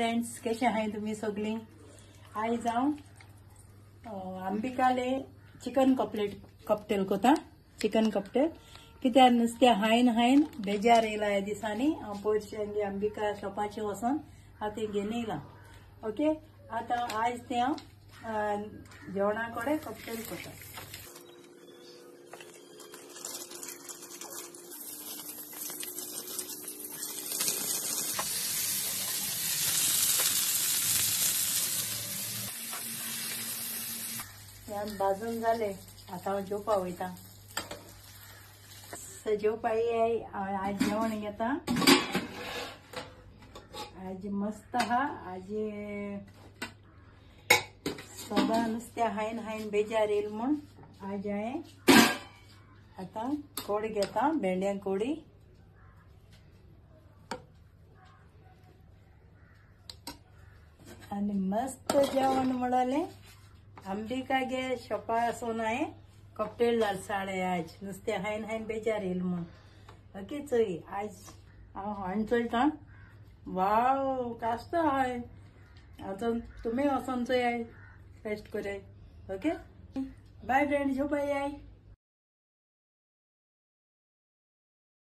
Friends कशे आहाय तुम्ही सगळी? आयज हांव अंबिकाले चिकन कपलेट कपटेल कोता चिकन कपटेल कित्याक नुस्तें हायन हायन बेजार येयला ह्या दिसांनी. हांव पयशे अंबिका शॉपाचेर वचोन हांव तें घेवन येयलां ओके? आतां आयज तें हांव जेवणा कडेन कपटेल कोता यान भाजून झाले. आता हांव जेवपा वयता स जेवपा आज जेवण घेता. आज मस्त हा. आज सदा नुसत्या हायन हायन बेजार येयल म्हूण आज हांवें आतां कोडी घेता भेंड्यां कोडी. आनी मस्त जेवण म्हणलें अंबिकागे शॉपा वचून कपटेल कॉकटेल साडे आज. नुस्तें हायन हायन बेजार येयल म्हूण ओके चोय आज हांव हाण चोयता वाव कास्त हाय. अजून तुमी वचोन चोय फेस्ट कोराय ओके? बाय फ्रेंड जो बाय